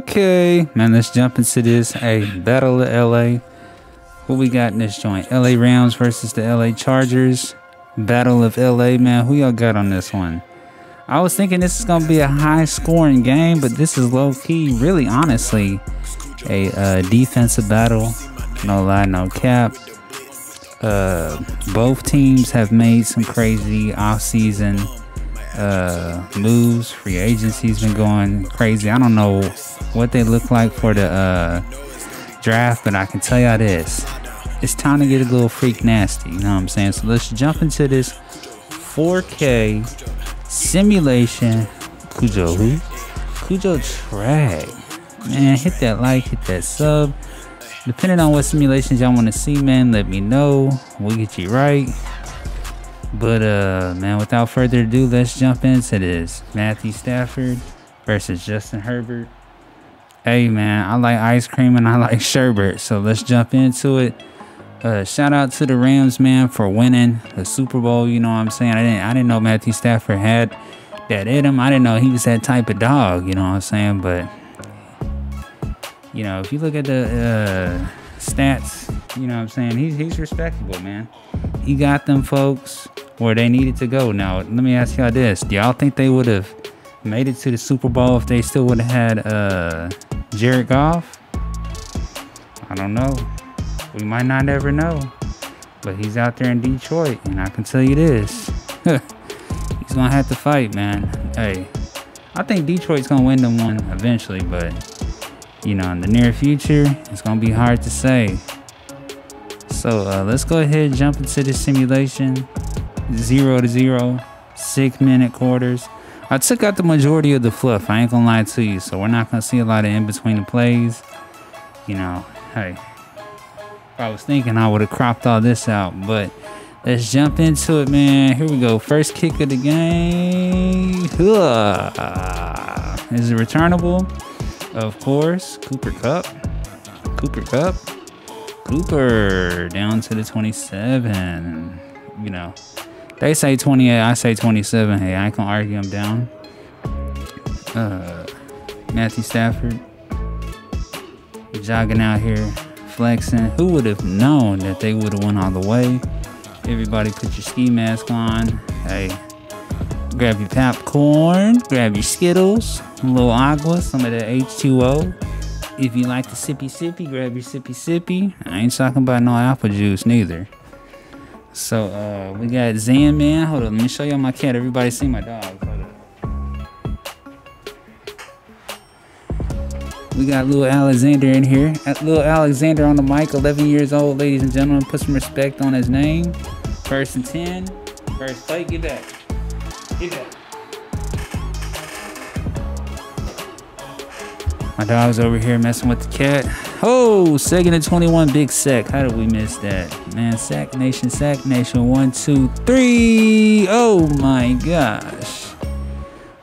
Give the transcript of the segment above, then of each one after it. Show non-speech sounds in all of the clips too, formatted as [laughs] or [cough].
Okay, man, let's jump into this. Hey, Battle of LA. What we got in this joint? LA Rams versus the LA Chargers. Battle of LA, man. Who y'all got on this one? I was thinking this is gonna be a high scoring game, but this is low key, really honestly, a uh, defensive battle. No lie, no cap. Uh, both teams have made some crazy off-season uh, moves. Free agency's been going crazy. I don't know what they look like for the uh, draft, but I can tell y'all this: it's time to get a little freak nasty. You know what I'm saying? So let's jump into this 4K simulation. Cujo who? Cujo track. Man, hit that like, hit that sub. Depending on what simulations y'all want to see, man, let me know. We'll get you right. But uh man, without further ado, let's jump into this. Matthew Stafford versus Justin Herbert. Hey man, I like ice cream and I [laughs] like sherbet, so let's jump into it. Uh, shout out to the Rams, man, for winning the Super Bowl. You know what I'm saying? I didn't, I didn't know Matthew Stafford had that in him. I didn't know he was that type of dog. You know what I'm saying? But you know, if you look at the uh, stats, you know what I'm saying? He's he's respectable, man. He got them folks where they needed to go. Now, let me ask y'all this: Do y'all think they would have made it to the Super Bowl if they still would have had uh, Jared Goff? I don't know. We might not ever know. But he's out there in Detroit, and I can tell you this: [laughs] he's gonna have to fight, man. Hey, I think Detroit's gonna win them one eventually, but you know, in the near future, it's gonna be hard to say. So uh, let's go ahead and jump into this simulation. Zero to zero, six minute quarters. I took out the majority of the fluff. I ain't gonna lie to you. So we're not gonna see a lot of in between the plays. You know, hey, I was thinking I would have cropped all this out, but let's jump into it, man. Here we go. First kick of the game. Is it returnable? Of course, Cooper Kupp. Cooper Kupp. Cooper down to the 27. You know, they say 28, I say 27. Hey, I can argue him down. Uh, Matthew Stafford jogging out here, flexing. Who would have known that they would have went all the way? Everybody put your ski mask on. Hey, grab your popcorn, grab your Skittles, a little agua, some of the H2O. If you like the sippy sippy, grab your sippy sippy. I ain't talking about no apple juice neither. So uh, we got Zan Man. Hold on, let me show y'all my cat. Everybody see my dog. We got little Alexander in here. Uh, Little Alexander on the mic, 11 years old, ladies and gentlemen. Put some respect on his name. First and 10. First play, get back. Get back. My dog's over here messing with the cat. Oh, second and 21, big sack. How did we miss that? Man, sack nation, sack nation. One, two, three. Oh my gosh.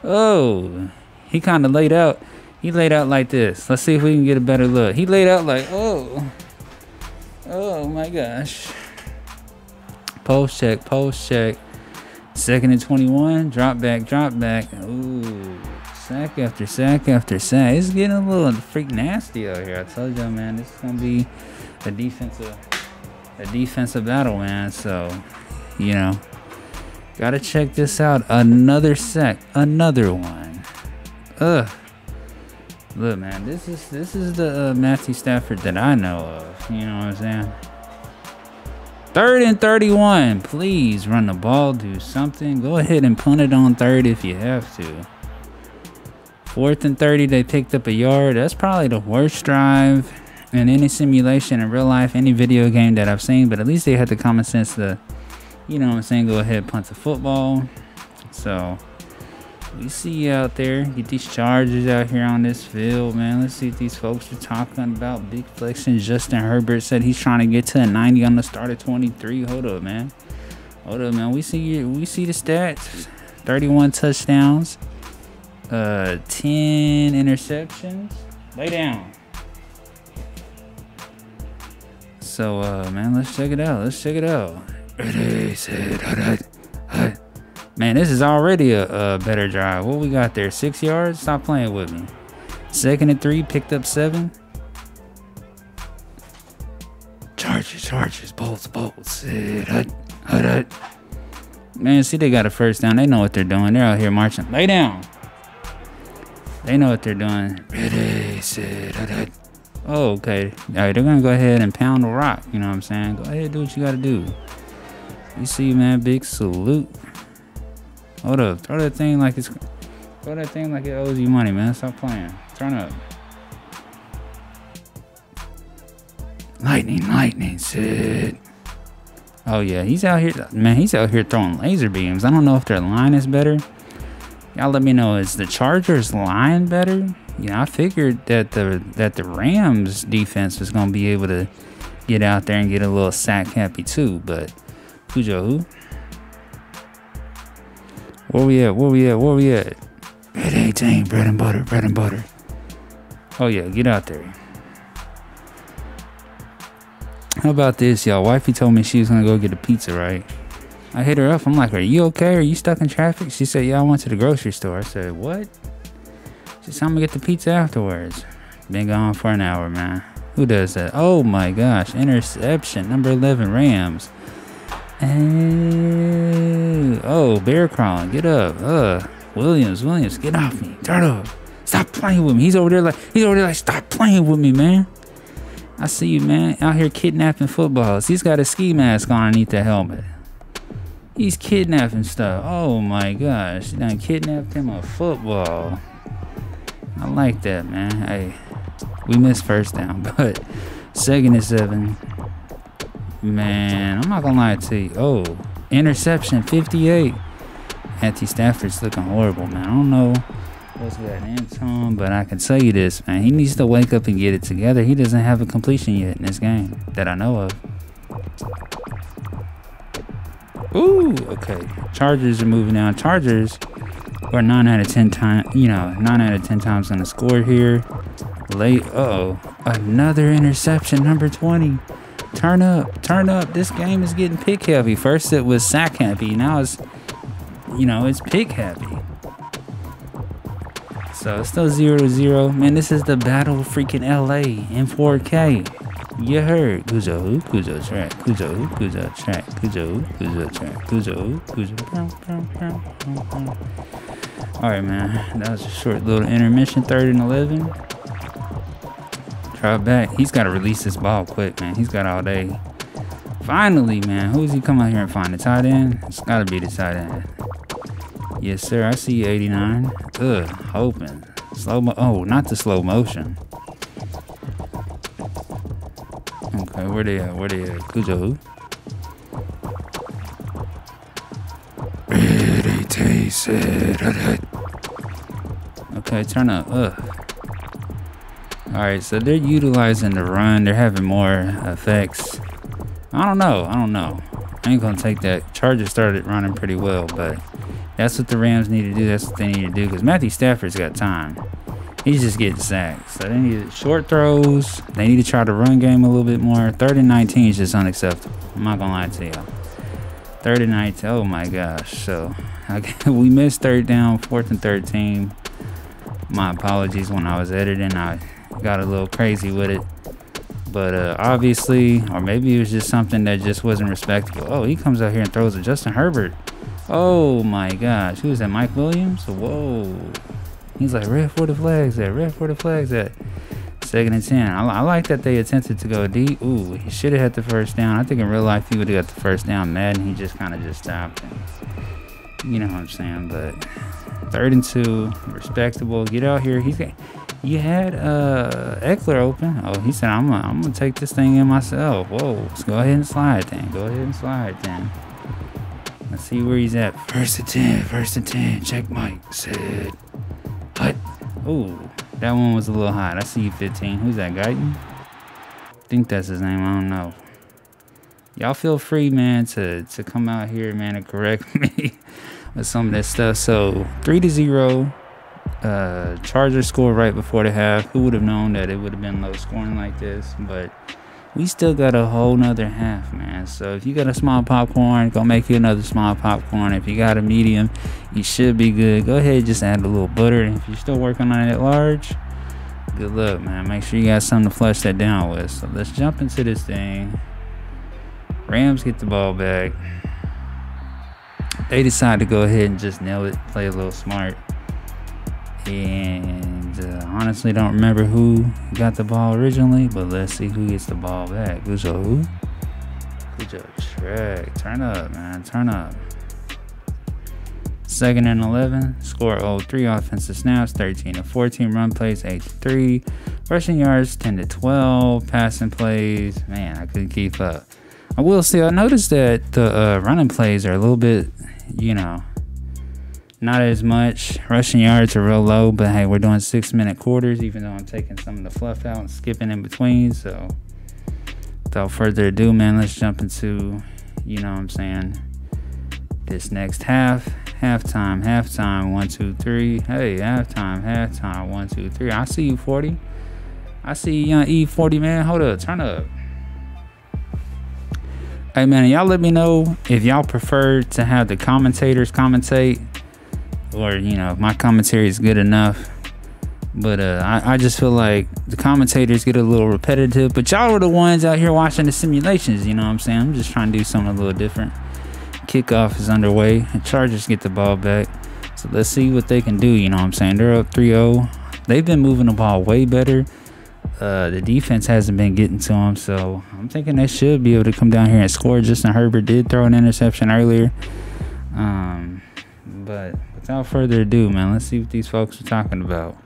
Oh, he kind of laid out. He laid out like this. Let's see if we can get a better look. He laid out like, oh. Oh my gosh. Post check, post check. Second and 21. Drop back, drop back. Ooh. Sack after sack after sack. It's getting a little freak nasty out here. I told y'all, man, this is gonna be a defensive, a defensive battle, man. So, you know, gotta check this out. Another sack, another one. Ugh. Look, man, this is this is the uh, Matthew Stafford that I know of. You know what I'm saying? Third and 31. Please run the ball, do something. Go ahead and punt it on third if you have to. Fourth and 30, they picked up a yard. That's probably the worst drive in any simulation in real life, any video game that I've seen. But at least they had the common sense to, you know what I'm saying, go ahead, punt the football. So we see you out there. Get these Chargers out here on this field, man. Let's see what these folks are talking about. Big flexing. Justin Herbert said he's trying to get to a 90 on the start of 23. Hold up, man. Hold up, man. We see you. we see the stats. 31 touchdowns. Uh, 10 interceptions. Lay down. So, uh, man, let's check it out. Let's check it out. Man, this is already a, a better drive. What we got there? Six yards? Stop playing with me. Second and three, picked up seven. Charges, charges, bolts, bolts. Man, see, they got a first down. They know what they're doing. They're out here marching. Lay down. They know what they're doing. Oh, okay. All right, they're gonna go ahead and pound the rock. You know what I'm saying? Go ahead, do what you gotta do. You see, man, big salute. Hold up, throw that thing like it's, throw that thing like it owes you money, man. Stop playing. Turn up. Lightning, lightning, sit. Oh yeah, he's out here, man. He's out here throwing laser beams. I don't know if their line is better. Y'all let me know. Is the Chargers line better? You know, I figured that the that the Rams defense was gonna be able to get out there and get a little sack happy too. But Cujo who? Where we at? Where we at? Where we at? Red 18, bread and butter, bread and butter. Oh yeah, get out there. How about this, y'all? Wifey told me she was gonna go get a pizza, right? I hit her up. I'm like, "Are you okay? Are you stuck in traffic?" She said, "Yeah, I went to the grocery store." I said, "What?" She said, "I'm gonna get the pizza afterwards." Been gone for an hour, man. Who does that? Oh my gosh! Interception, number 11, Rams. And, oh, bear crawling. Get up. Uh, Williams, Williams, get off me. Turn up. Stop playing with me. He's over there like he's over there like stop playing with me, man. I see you, man, out here kidnapping footballs. He's got a ski mask on underneath the helmet. He's kidnapping stuff. Oh my gosh. Done kidnapped him a football. I like that, man. Hey, we missed first down, [laughs] but second and seven. Man, I'm not gonna lie to you. Oh, interception 58. Matthew Stafford's looking horrible, man. I don't know what's Anton, but I can tell you this, man. He needs to wake up and get it together. He doesn't have a completion yet in this game that I know of. Ooh, okay. Chargers are moving down. Chargers are nine out of ten times, you know, nine out of ten times on the score here. Late, uh oh, another interception, number 20. Turn up, turn up. This game is getting pick heavy. First it was sack heavy, now it's, you know, it's pick heavy. So it's still zero to zero. Man, this is the battle of freaking LA in 4K. You heard Kuzo? Kuzo track. Kuzo? Kuzo track. Kuzo? Kuzo track. Kuzo? Kuzo. Alright, man. That was a short little intermission. Third and 11. Drop back. He's got to release this ball quick, man. He's got all day. Finally, man. Who's he come out here and find? The tight end? It's got to be the tight end. Yes, sir. I see 89. Ugh, hoping. Slow mo. Oh, not the slow motion. Where they at? Where they at? Cujo who? Ready, taste it. Okay, turn up. Ugh. Alright, so they're utilizing the run. They're having more effects. I don't know. I don't know. I ain't gonna take that. Chargers started running pretty well, but that's what the Rams need to do. That's what they need to do because Matthew Stafford's got time. He's just getting sacked. So they need short throws. They need to try to run game a little bit more. Third and 19 is just unacceptable. I'm not gonna lie to you. Third and 19. Oh my gosh. So [laughs] we missed third down, fourth and 13. My apologies when I was editing. I got a little crazy with it. But uh, obviously, or maybe it was just something that just wasn't respectable. Oh, he comes out here and throws a Justin Herbert. Oh my gosh. Who is that? Mike Williams? Whoa. He's like, red for the flags at, red for the flags at. Second and 10. I, I like that they attempted to go deep. Ooh, he should have had the first down. I think in real life he would have got the first down. Madden, he just kind of just stopped. And, you know what I'm saying? But third and two, respectable. Get out here. He's got, you had uh Ekeler open. Oh, he said, I'm I'm gonna take this thing in myself. Whoa, let's go ahead and slide then. Go ahead and slide then. Let's see where he's at. First and 10, first and 10. Check Mike. Said, what? Ooh, that one was a little hot. I see you 15. Who's that, Guyton? I think that's his name. I don't know. Y'all feel free, man, to, to come out here, man, and correct [laughs] me with some of this stuff. So, 3 to 0. Uh, Chargers score right before the half. Who would have known that it would have been low scoring like this? But we still got a whole nother half, man. So if you got a small popcorn, go make you another small popcorn. If you got a medium, you should be good. Go ahead, just add a little butter. If you're still working on it at large, Good luck, man. Make sure you got something to flush that down with. So let's jump into this thing. Rams get the ball back. They decide to go ahead and just nail it, play a little smart. And uh, honestly, don't remember who got the ball originally, but let's see who gets the ball back. Who's a who? Who's job, Shrek. Turn up, man. Turn up. Second and 11. Score 0 3 offensive snaps, 13 to 14 run plays, 8 to 3. Rushing yards, 10 to 12. Passing plays, man, I couldn't keep up. I will say, I noticed that the uh, running plays are a little bit, you know, not as much. Rushing yards are real low, but hey, we're doing six minute quarters, even though I'm taking some of the fluff out and skipping in between. So, without further ado, man, let's jump into, you know what I'm saying, this next half. Halftime, halftime, one, two, three. Hey, halftime, halftime, one, two, three. I see you, 40. I see you, young E40, man. Hold up, turn up. Hey, man, y'all let me know if y'all prefer to have the commentators commentate or, you know, my commentary is good enough. But uh, I, I just feel like the commentators get a little repetitive. But y'all are the ones out here watching the simulations, you know what I'm saying? I'm just trying to do something a little different. Kickoff is underway. The Chargers get the ball back. So let's see what they can do, you know what I'm saying? They're up 3 0. They've been moving the ball way better. Uh, the defense hasn't been getting to them, so I'm thinking they should be able to come down here and score. Justin Herbert did throw an interception earlier. Um, but without further ado, man, let's see what these folks are talking about.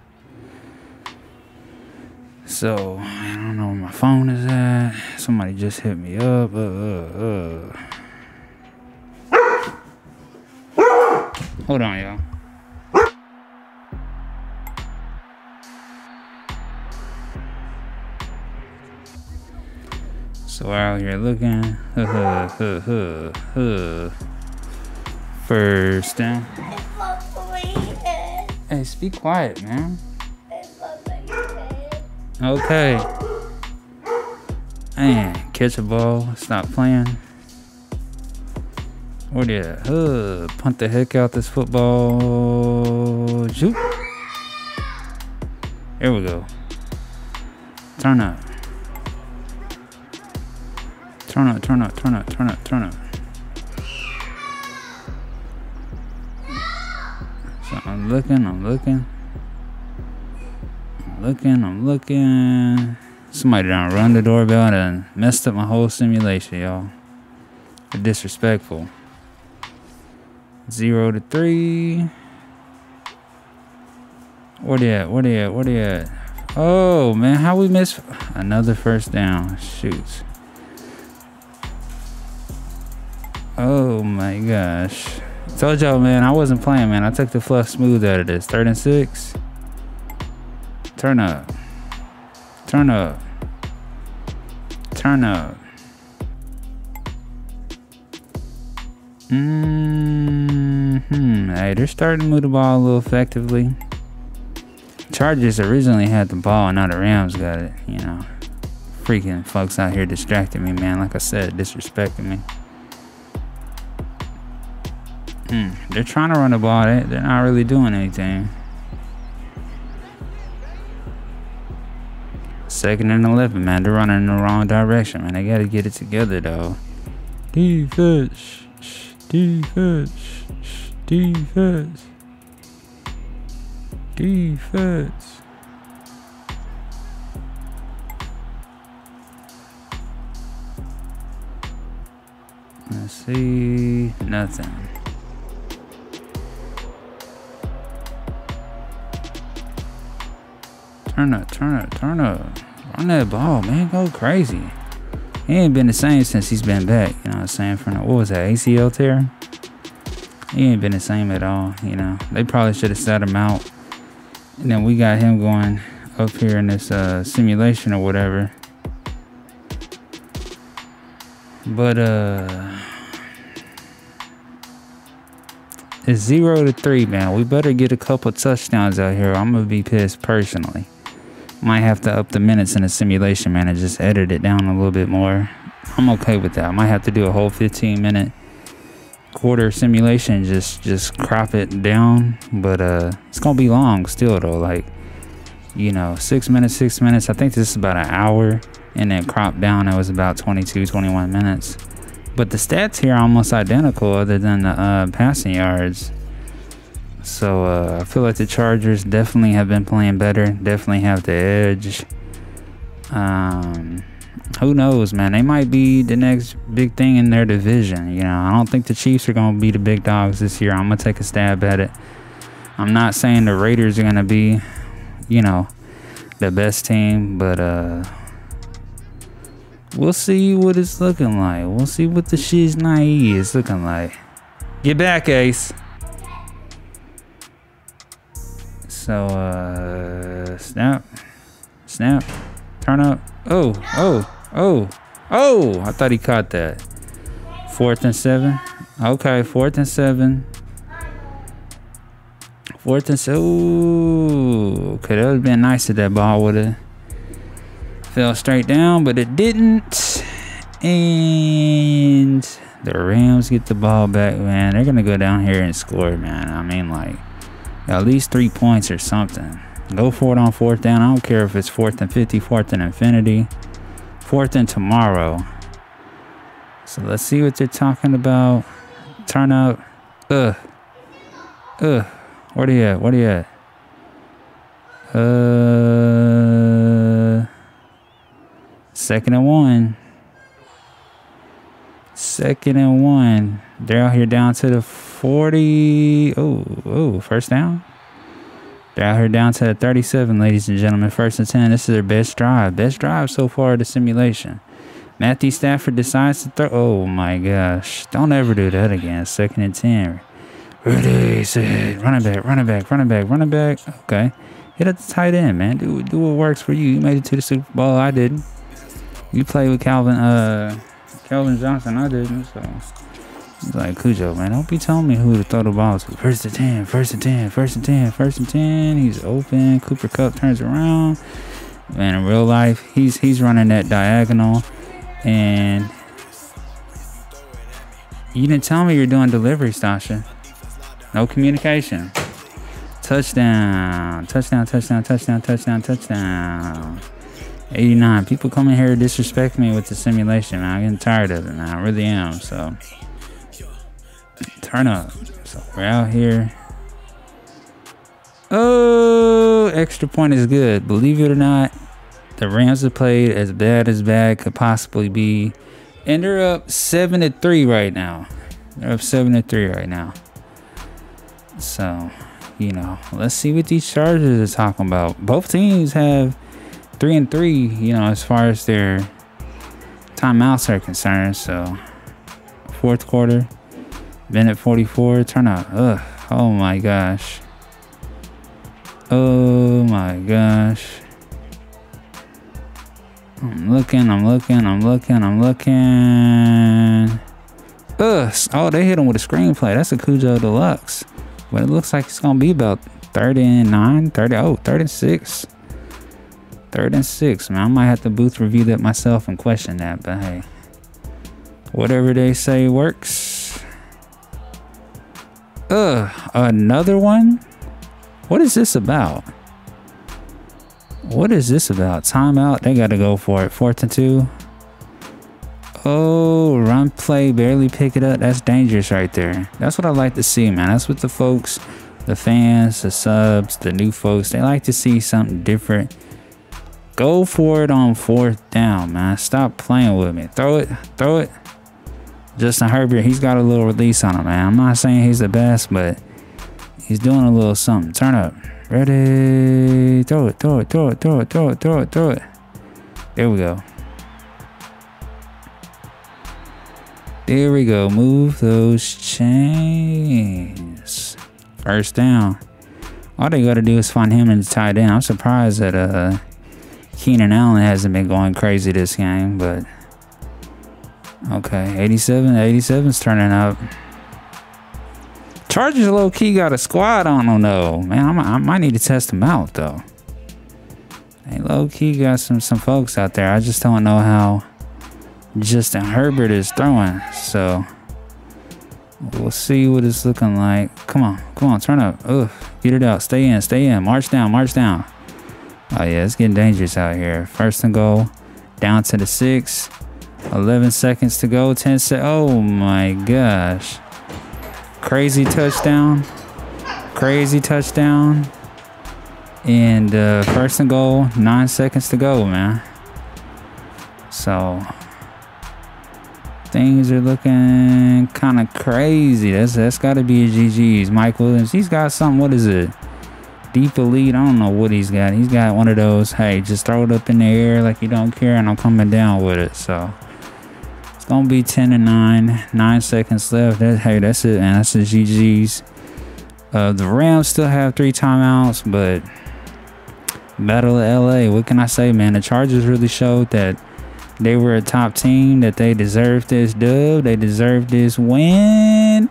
So, I don't know where my phone is at. Somebody just hit me up. Uh, uh, uh. Hold on, y'all. So we're out here looking. Uh, uh, uh, uh. First down. Hey, speak quiet, man. Okay. Man, catch a ball, stop playing. What yeah, uh, punt the heck out this football. Shoot. Here we go. Turn up. Turn up, turn up, turn up, turn up, turn up. I'm looking, I'm looking. I'm looking, I'm looking. Somebody done run the doorbell and messed up my whole simulation, y'all. Disrespectful. Zero to three. Where they at? Where they at? Where they at? Oh man, how we miss another first down? Shoots. Oh my gosh. Told y'all, man, I wasn't playing, man. I took the fluff smooth out of this. Third and six. Turn up. Turn up. Turn up. Mm-hmm. Hey, they're starting to move the ball a little effectively. Chargers originally had the ball, and now the Rams got it. You know, freaking folks out here distracting me, man. Like I said, disrespecting me. Hmm. They're trying to run the ball. They, they're not really doing anything. Second and 11, man. They're running in the wrong direction, man. They got to get it together, though. Defense. Defense. Defense. Defense. Let's see. Nothing. Turn up, turn up, turn up. Run that ball, man. Go crazy. He ain't been the same since he's been back. You know what I'm saying? From the, what was that, ACL tear? He ain't been the same at all. You know, they probably should have set him out. And then we got him going up here in this uh, simulation or whatever. But uh it's zero to three, man. We better get a couple touchdowns out here. I'm gonna be pissed personally. Might have to up the minutes in the simulation, man, and just edit it down a little bit more. I'm okay with that. I might have to do a whole 15 minute quarter simulation, just just crop it down. But uh, it's gonna be long still though. Like you know, six minutes, six minutes. I think this is about an hour. And then crop down, it was about 22, 21 minutes. But the stats here are almost identical other than the uh, passing yards. So uh, I feel like the Chargers definitely have been playing better. Definitely have the edge. Um, who knows, man? They might be the next big thing in their division. You know, I don't think the Chiefs are going to be the big dogs this year. I'm going to take a stab at it. I'm not saying the Raiders are going to be, you know, the best team, but uh, we'll see what it's looking like. We'll see what the shiz naive is looking like. Get back, Ace. So, uh, snap, snap, turn up. Oh, oh, oh, oh, I thought he caught that. Fourth and seven. Okay, fourth and seven. Fourth and seven. Ooh, okay, that would have been nice if that ball would have fell straight down, but it didn't. And the Rams get the ball back, man. They're going to go down here and score, man. I mean, like, at least three points or something. Go for it on fourth down. I don't care if it's fourth and 50, fourth and infinity, fourth and tomorrow. So let's see what they're talking about. Turn out. Ugh. Ugh. Where are you at? Where are you at? Uh, second and one. Second and one. They're out here down to the 40. Oh, oh, first down. They're out here down to the 37, ladies and gentlemen. First and 10. This is their best drive. Best drive so far of the simulation. Matthew Stafford decides to throw. Oh my gosh. Don't ever do that again. Second and 10. Ready, set, running back, running back, running back, running back. Okay. Hit at the tight end, man. Do do what works for you. You made it to the Super Bowl. I didn't. You played with Calvin uh Calvin Johnson. I didn't. So he's like Cujo, man. Don't be telling me who to throw the ball to. First and ten, first and ten, first and ten, first and ten. He's open. Cooper Kupp turns around. Man, in real life, he's he's running that diagonal, and you didn't tell me you're doing delivery, Stasha. No communication. Touchdown. Touchdown, touchdown, touchdown, touchdown, touchdown. 89. People come in here disrespect me with the simulation, man. I'm getting tired of it, man. I really am. So, turn up. So, we're out here. Oh, extra point is good. Believe it or not, the Rams have played as bad as bad could possibly be. And they're up 7 to 3 right now. They're up 7 to 3 right now. So, you know, let's see what these Chargers are talking about. Both teams have three and three, you know, as far as their timeouts are concerned. So, fourth quarter, minute 44, turn out. Ugh, oh my gosh. Oh my gosh. I'm looking, I'm looking, I'm looking, I'm looking. Ugh. Oh, they hit him with a screenplay. That's a Cujo Deluxe. But it looks like it's going to be about 39, 30, oh, 36. Third and six, man. I might have to booth review that myself and question that, but hey. Whatever they say works. Ugh, another one? What is this about? What is this about? Timeout. They got to go for it. Fourth and two. Oh, run play, barely pick it up. That's dangerous right there. That's what I like to see, man. That's what the folks, the fans, the subs, the new folks, they like to see something different. Go for it on fourth down, man. Stop playing with me. Throw it, throw it. Justin Herbert, he's got a little release on him, man. I'm not saying he's the best, but he's doing a little something. Turn up. Ready. Throw it, throw it, throw it, throw it, throw it, throw it, throw it. There we go. There we go. Move those chains. First down. All they got to do is find him and tie down. I'm surprised that uh, Keenan Allen hasn't been going crazy this game, but okay. 87. 87's turning up. Chargers low key got a squad on them though. Man, I might need to test them out though. Hey, low key got some some folks out there. I just don't know how Justin Herbert is throwing. So we'll see what it's looking like. Come on, come on, turn up. Ugh, get it out. Stay in, stay in. March down, march down. Oh yeah, it's getting dangerous out here. First and goal, down to the six. 11 seconds to go. 10 se- Oh my gosh. Crazy touchdown. Crazy touchdown. And uh, first and goal, nine seconds to go, man. So things are looking kind of crazy. That's that's got to be a GG's. Mike Williams, he's got something. What is it? Deep elite. I don't know what he's got. He's got one of those. Hey, just throw it up in the air like you don't care, and I'm coming down with it. So gonna be 10 to 9. Nine seconds left. That, hey, that's it, and That's the GG's. Uh, the Rams still have three timeouts, but Battle of LA. What can I say, man? The Chargers really showed that they were a top team, that they deserved this dub, they deserved this win.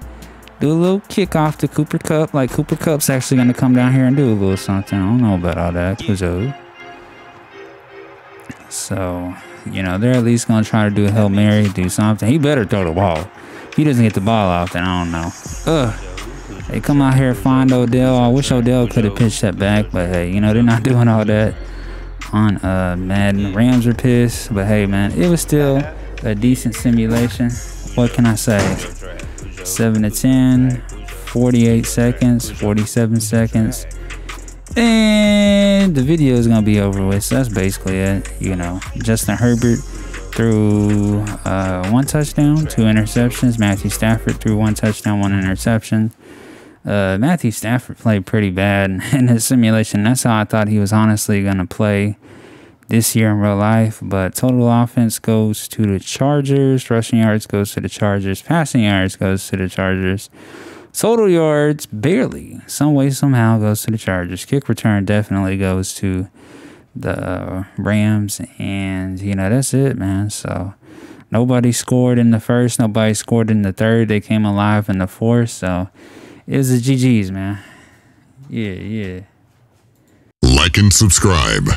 Do a little kickoff to Cooper Kupp Like Cooper Kupp's actually gonna come down here and do a little something. I don't know about all that, Kuzo. So, you know, they're at least gonna try to do a Hail Mary, do something. He better throw the ball. If he doesn't get the ball off, then I don't know. Ugh. They come out here find Odell. I wish Odell could have pitched that back, but hey, you know they're not [laughs] doing all that on uh Madden. Rams are pissed, but hey, man, it was still a decent simulation. What can I say? Seven to 10, 48 seconds, 47 seconds, and the video is gonna be over with. So that's basically it. You know, Justin Herbert threw uh, one touchdown, two interceptions. Matthew Stafford threw one touchdown, one interception. Uh, Matthew Stafford played pretty bad [laughs] in his simulation. That's how I thought he was honestly to play this year in real life. But total offense goes to the Chargers. Rushing yards goes to the Chargers. Passing yards goes to the Chargers. Total yards barely, some way somehow goes to the Chargers. Kick return definitely goes to the uh, Rams, and you know that's it, man. So nobody scored in the first, nobody scored in the third. They came alive in the fourth, so it was a GG's, man. Yeah, yeah. Like and subscribe.